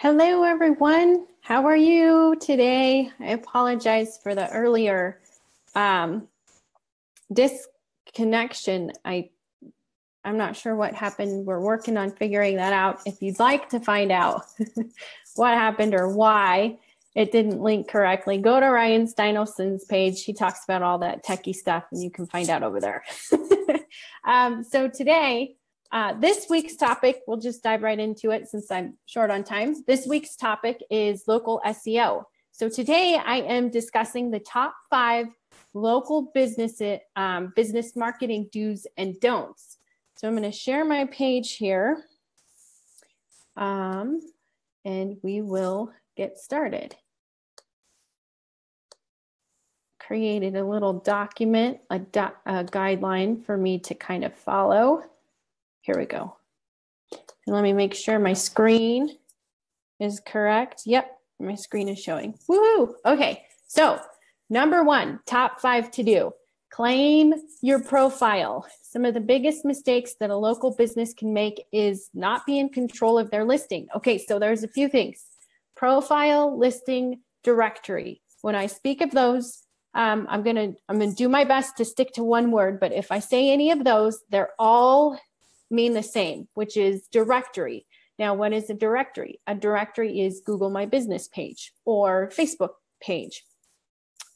Hello, everyone. How are you today? I apologize for the earlier um, disconnection. I I'm not sure what happened. We're working on figuring that out. If you'd like to find out what happened or why it didn't link correctly, go to Ryan Steinolfson's page. He talks about all that techie stuff, and you can find out over there. um, so today uh, this week's topic, we'll just dive right into it since I'm short on time. This week's topic is local SEO. So today I am discussing the top five local business um, business marketing do's and don'ts. So I'm going to share my page here, um, and we will get started. Created a little document, a, do a guideline for me to kind of follow. Here we go. And let me make sure my screen is correct. Yep, my screen is showing. Woohoo! Okay, so number one, top five to do. Claim your profile. Some of the biggest mistakes that a local business can make is not be in control of their listing. Okay, so there's a few things. Profile, listing, directory. When I speak of those, um, I'm gonna I'm gonna do my best to stick to one word. But if I say any of those, they're all mean the same, which is directory. Now, what is a directory? A directory is Google My Business page or Facebook page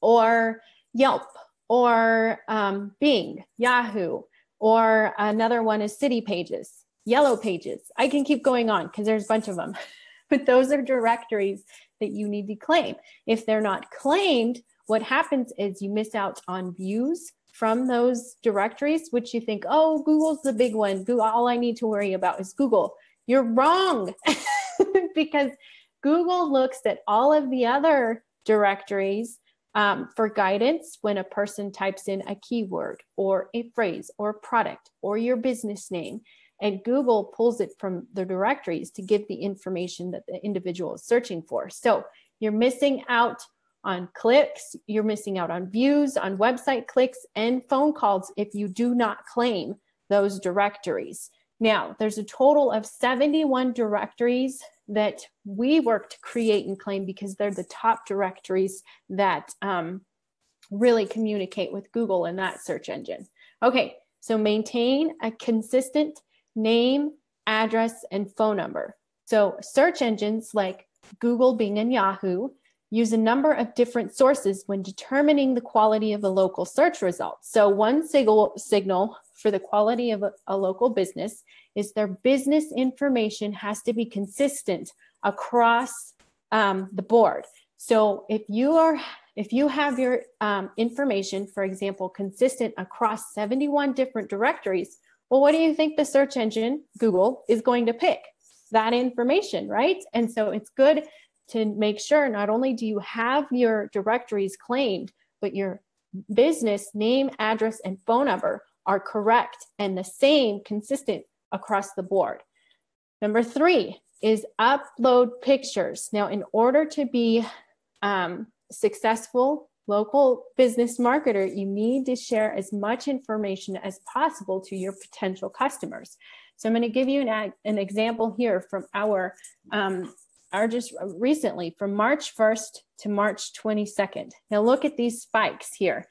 or Yelp or um, Bing, Yahoo, or another one is City Pages, Yellow Pages. I can keep going on because there's a bunch of them, but those are directories that you need to claim. If they're not claimed, what happens is you miss out on views, from those directories, which you think, oh, Google's the big one. All I need to worry about is Google. You're wrong because Google looks at all of the other directories um, for guidance when a person types in a keyword or a phrase or product or your business name. And Google pulls it from the directories to give the information that the individual is searching for. So you're missing out on clicks, you're missing out on views, on website clicks, and phone calls if you do not claim those directories. Now, there's a total of 71 directories that we work to create and claim because they're the top directories that um, really communicate with Google and that search engine. Okay, so maintain a consistent name, address, and phone number. So search engines like Google, Bing, and Yahoo use a number of different sources when determining the quality of a local search result. So one signal, signal for the quality of a, a local business is their business information has to be consistent across um, the board. So if you are if you have your um, information, for example, consistent across 71 different directories, well, what do you think the search engine, Google, is going to pick? That information, right? And so it's good to make sure not only do you have your directories claimed, but your business name, address, and phone number are correct and the same, consistent across the board. Number three is upload pictures. Now, in order to be um, successful local business marketer, you need to share as much information as possible to your potential customers. So I'm going to give you an, an example here from our um, are just recently from March 1st to March 22nd. Now look at these spikes here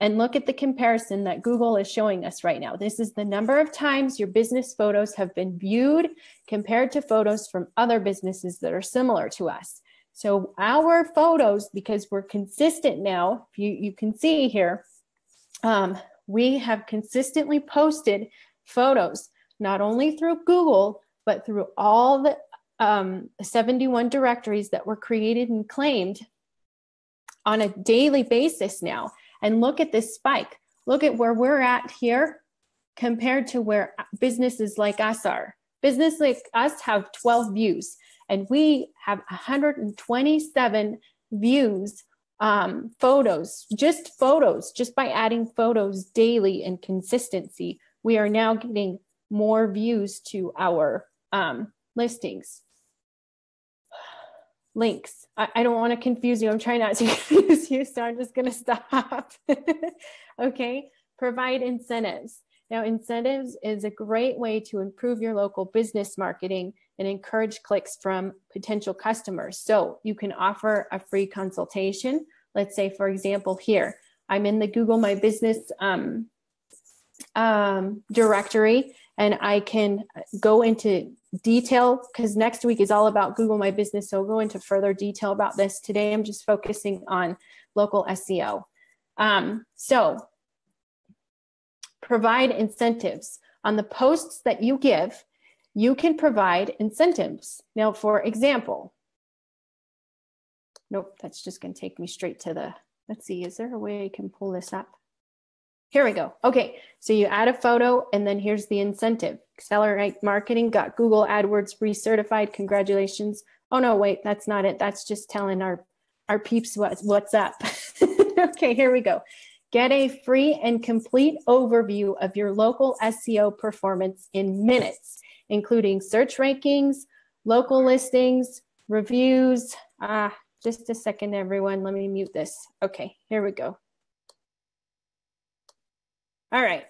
and look at the comparison that Google is showing us right now. This is the number of times your business photos have been viewed compared to photos from other businesses that are similar to us. So our photos, because we're consistent now, you, you can see here, um, we have consistently posted photos, not only through Google, but through all the um, 71 directories that were created and claimed on a daily basis now. And look at this spike. Look at where we're at here compared to where businesses like us are. Business like us have 12 views, and we have 127 views, um, photos, just photos, just by adding photos daily and consistency. We are now getting more views to our um, listings links. I, I don't want to confuse you. I'm trying not to confuse you, so I'm just going to stop. okay. Provide incentives. Now, incentives is a great way to improve your local business marketing and encourage clicks from potential customers. So you can offer a free consultation. Let's say, for example, here, I'm in the Google My Business um, um, directory and I can go into detail because next week is all about Google My Business. So I'll go into further detail about this. Today, I'm just focusing on local SEO. Um, so provide incentives on the posts that you give. You can provide incentives. Now, for example, nope, that's just going to take me straight to the. Let's see, is there a way I can pull this up? Here we go. Okay, so you add a photo and then here's the incentive. Accelerate Marketing got Google AdWords recertified. Congratulations. Oh no, wait, that's not it. That's just telling our, our peeps what's, what's up. okay, here we go. Get a free and complete overview of your local SEO performance in minutes, including search rankings, local listings, reviews. Ah, just a second, everyone. Let me mute this. Okay, here we go. All right.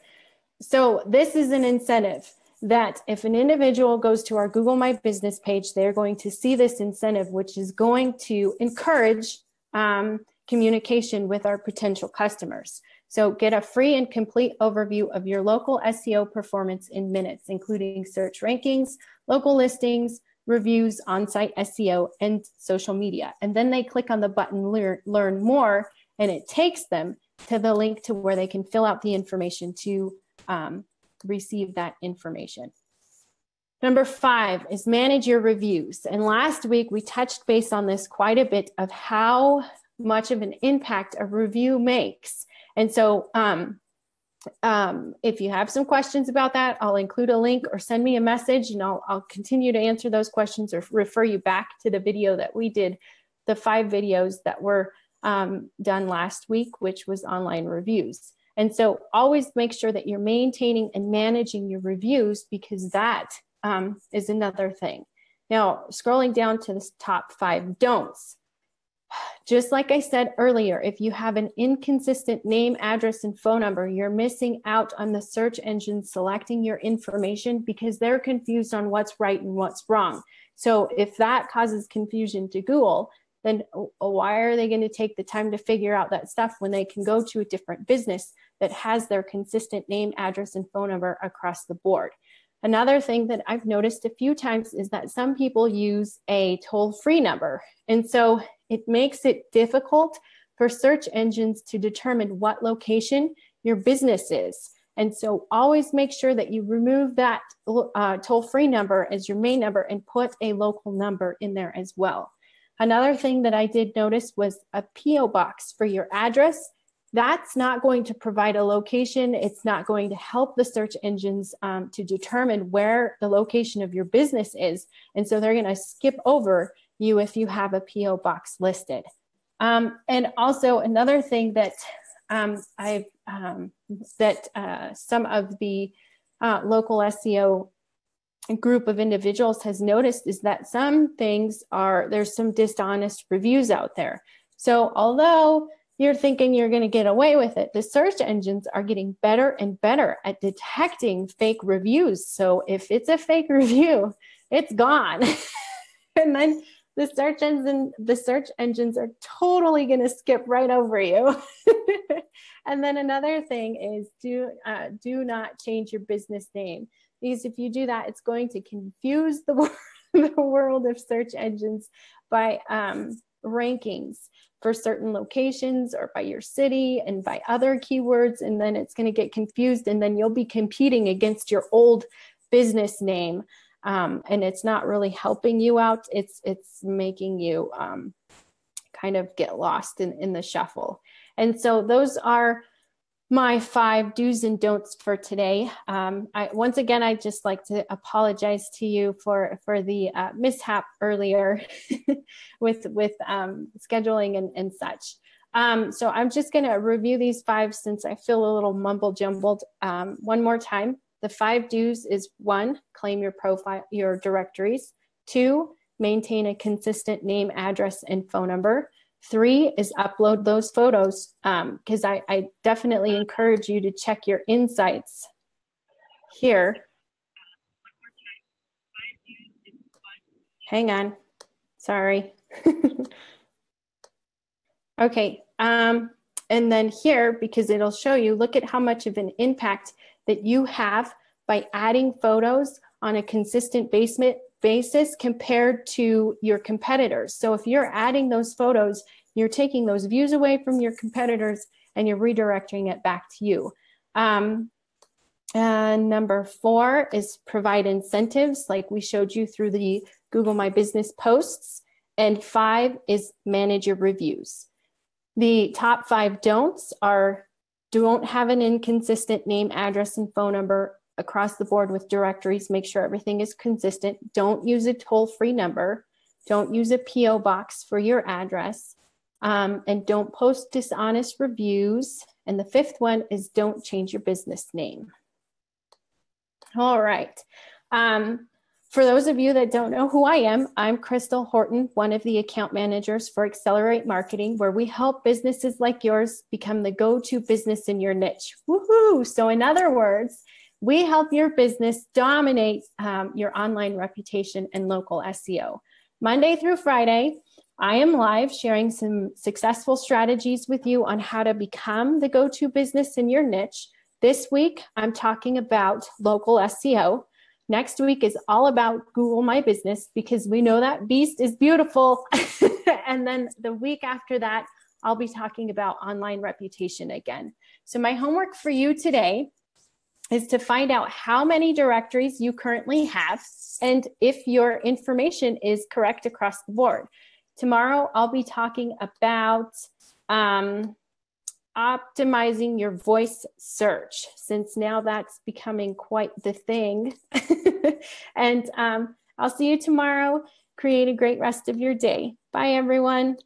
So this is an incentive that if an individual goes to our Google My Business page, they're going to see this incentive, which is going to encourage um, communication with our potential customers. So get a free and complete overview of your local SEO performance in minutes, including search rankings, local listings, reviews, on-site SEO, and social media. And then they click on the button learn, learn more, and it takes them to the link to where they can fill out the information to um, receive that information. Number five is manage your reviews. And last week we touched base on this quite a bit of how much of an impact a review makes. And so um, um, if you have some questions about that, I'll include a link or send me a message and I'll, I'll continue to answer those questions or refer you back to the video that we did, the five videos that were um, done last week, which was online reviews. And so always make sure that you're maintaining and managing your reviews because that um, is another thing. Now, scrolling down to the top five don'ts. Just like I said earlier, if you have an inconsistent name, address, and phone number, you're missing out on the search engine selecting your information because they're confused on what's right and what's wrong. So if that causes confusion to Google, then why are they going to take the time to figure out that stuff when they can go to a different business that has their consistent name, address, and phone number across the board? Another thing that I've noticed a few times is that some people use a toll free number. And so it makes it difficult for search engines to determine what location your business is. And so always make sure that you remove that uh, toll free number as your main number and put a local number in there as well. Another thing that I did notice was a P.O. box for your address. That's not going to provide a location. It's not going to help the search engines um, to determine where the location of your business is. And so they're going to skip over you if you have a P.O. box listed. Um, and also another thing that um, I've um, that uh, some of the uh, local SEO group of individuals has noticed is that some things are there's some dishonest reviews out there. So although you're thinking you're going to get away with it, the search engines are getting better and better at detecting fake reviews. So if it's a fake review, it's gone. and then the search engine the search engines are totally going to skip right over you and then another thing is do uh, do not change your business name because if you do that, it's going to confuse the, the world of search engines by um, rankings for certain locations or by your city and by other keywords. And then it's going to get confused. And then you'll be competing against your old business name. Um, and it's not really helping you out. It's, it's making you um, kind of get lost in, in the shuffle. And so those are my five do's and don'ts for today. Um, I, once again, I'd just like to apologize to you for for the uh, mishap earlier with with um, scheduling and, and such. Um, so I'm just going to review these five since I feel a little mumble jumbled. Um, one more time. The five do's is one, claim your profile, your directories. Two, maintain a consistent name, address, and phone number. Three is upload those photos because um, I, I definitely encourage you to check your insights here. Hang on, sorry. okay, um, and then here, because it'll show you, look at how much of an impact that you have by adding photos on a consistent basement basis compared to your competitors. So if you're adding those photos, you're taking those views away from your competitors and you're redirecting it back to you. Um, and number four is provide incentives, like we showed you through the Google My Business posts. And five is manage your reviews. The top five don'ts are don't have an inconsistent name, address, and phone number across the board with directories. Make sure everything is consistent. Don't use a toll free number. Don't use a P.O. box for your address. Um, and don't post dishonest reviews. And the fifth one is don't change your business name. All right. Um, for those of you that don't know who I am, I'm Crystal Horton, one of the account managers for Accelerate Marketing, where we help businesses like yours become the go to business in your niche. Woohoo! So, in other words, we help your business dominate um, your online reputation and local SEO. Monday through Friday, I am live sharing some successful strategies with you on how to become the go to business in your niche. This week, I'm talking about local SEO. Next week is all about Google My Business because we know that beast is beautiful. and then the week after that, I'll be talking about online reputation again. So, my homework for you today is to find out how many directories you currently have and if your information is correct across the board. Tomorrow, I'll be talking about um, optimizing your voice search, since now that's becoming quite the thing. and um, I'll see you tomorrow. Create a great rest of your day. Bye, everyone.